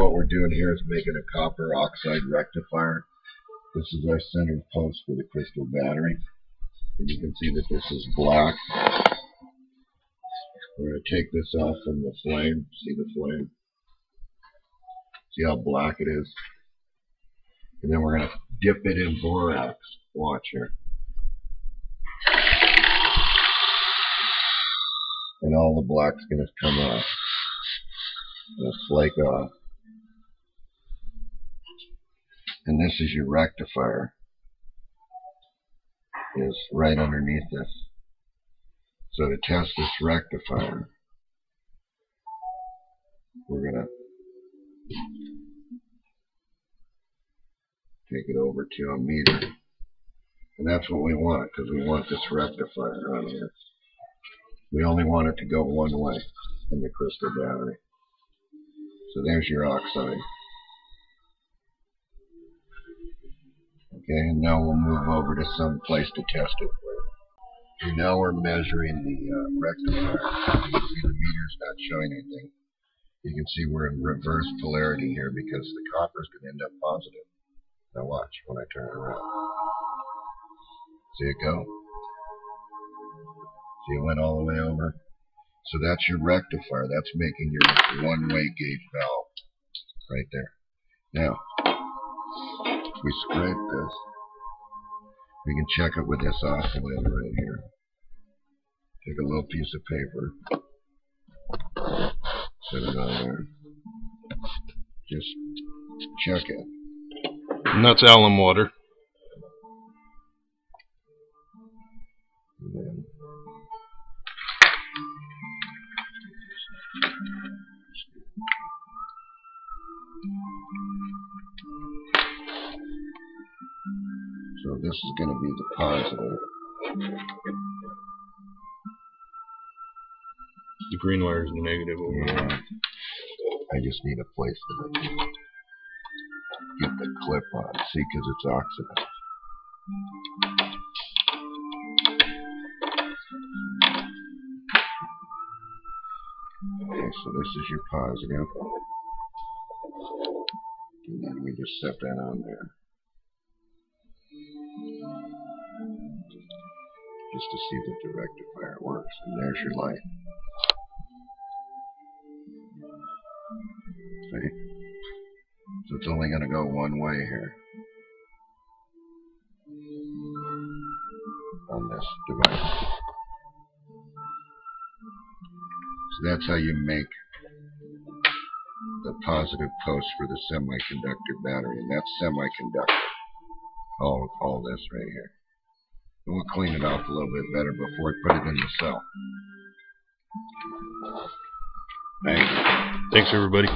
what we're doing here is making a copper oxide rectifier. This is our center post for the crystal battery. And you can see that this is black. We're going to take this off from the flame. See the flame? See how black it is? And then we're going to dip it in borax. Watch here. And all the black's going to come off. It'll flake off. And this is your rectifier. Is right underneath this. So to test this rectifier, we're going to take it over to a meter. And that's what we want, because we want this rectifier on here. We only want it to go one way in the crystal battery. So there's your oxide. Okay, and now we'll move over to some place to test it with. Now we're measuring the uh, rectifier. You can see the meter's not showing anything. You can see we're in reverse polarity here because the copper is going to end up positive. Now watch when I turn it around. See it go? See it went all the way over? So that's your rectifier. That's making your one-way gate valve right there. Now, we scrape this. We can check it with this oscillator right here. Take a little piece of paper. Set it on there. Just check it. And that's alum water. This is going to be the positive. The green wire is the negative over Yeah. there. I just need a place that I can get the clip on. See, because it's oxidized. Okay, so this is your positive. And then we just set that on there. Just to see the rectifier works. And there's your light. See? So it's only going to go one way here. On this device. So that's how you make the positive post for the semiconductor battery. And that's semiconductor. All, all this right here. And we'll clean it off a little bit better before we put it in the cell. Thanks. Thanks, everybody.